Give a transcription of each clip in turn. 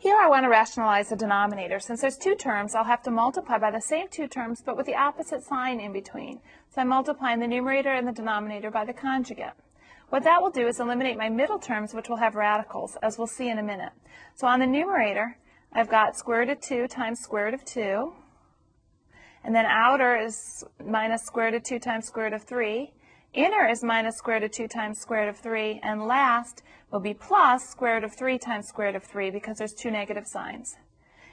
Here I want to rationalize the denominator. Since there's two terms, I'll have to multiply by the same two terms, but with the opposite sign in between. So I'm multiplying the numerator and the denominator by the conjugate. What that will do is eliminate my middle terms, which will have radicals, as we'll see in a minute. So on the numerator, I've got square root of 2 times square root of 2. And then outer is minus square root of 2 times square root of 3. Inner is minus square root of 2 times square root of 3. And last will be plus square root of 3 times square root of 3 because there's two negative signs.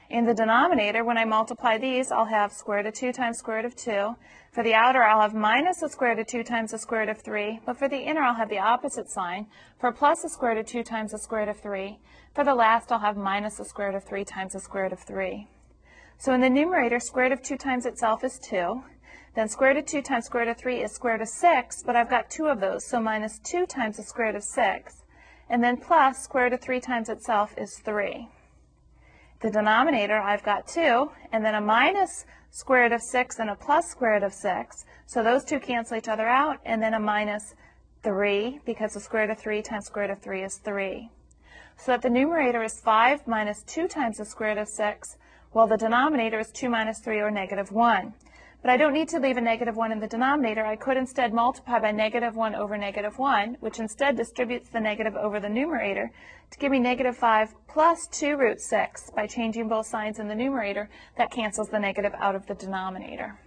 In the denominator, when I multiply these, I'll have square root of 2 times square root of 2. For the outer, I'll have minus the square root of 2 times the square root of 3. But for the inner, I'll have the opposite sign. For plus the square root of 2 times the square root of 3. For the last, I'll have minus the square root of 3 times the square root of 3. So in the numerator, square root of 2 times itself is 2. Then square root of 2 times square root of 3 is square root of 6, but I've got two of those, so minus 2 times the square root of 6. And then plus square root of 3 times itself is 3. The denominator, I've got 2, and then a minus square root of 6 and a plus square root of 6. So those two cancel each other out, and then a minus 3, because the square root of 3 times square root of 3 is 3. So that the numerator is 5 minus 2 times the square root of 6, while the denominator is 2 minus 3, or negative 1. But I don't need to leave a negative 1 in the denominator. I could instead multiply by negative 1 over negative 1, which instead distributes the negative over the numerator to give me negative 5 plus 2 root 6. By changing both signs in the numerator, that cancels the negative out of the denominator.